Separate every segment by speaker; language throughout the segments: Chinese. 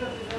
Speaker 1: Thank you.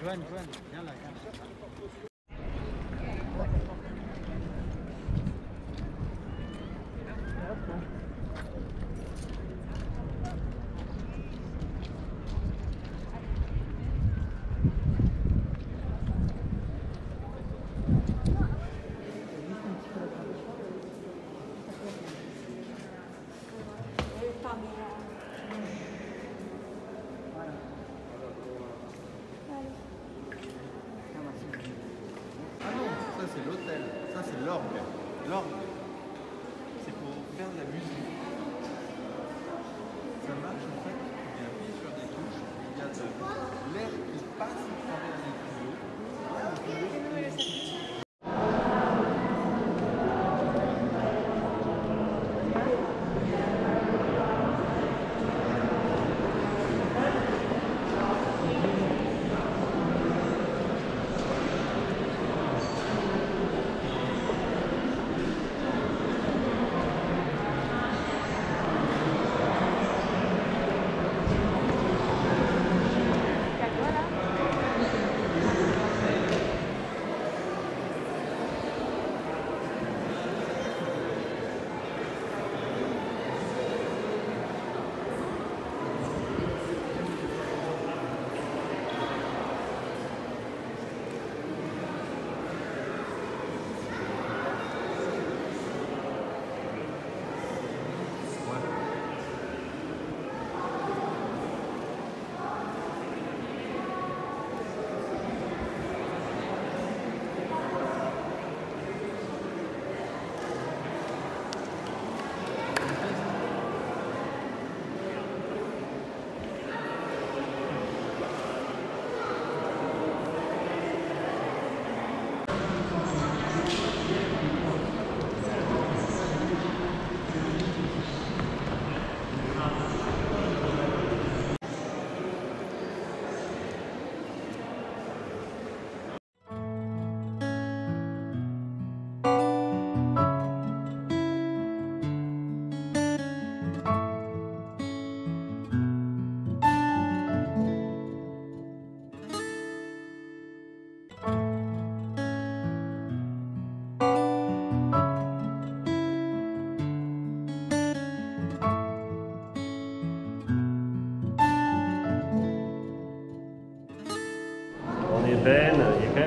Speaker 1: 转转，先来。c'est l'hôtel. ça c'est L'orgue.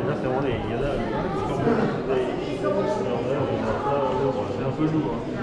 Speaker 1: 人家在我那姨那，我我我我我我我我我我。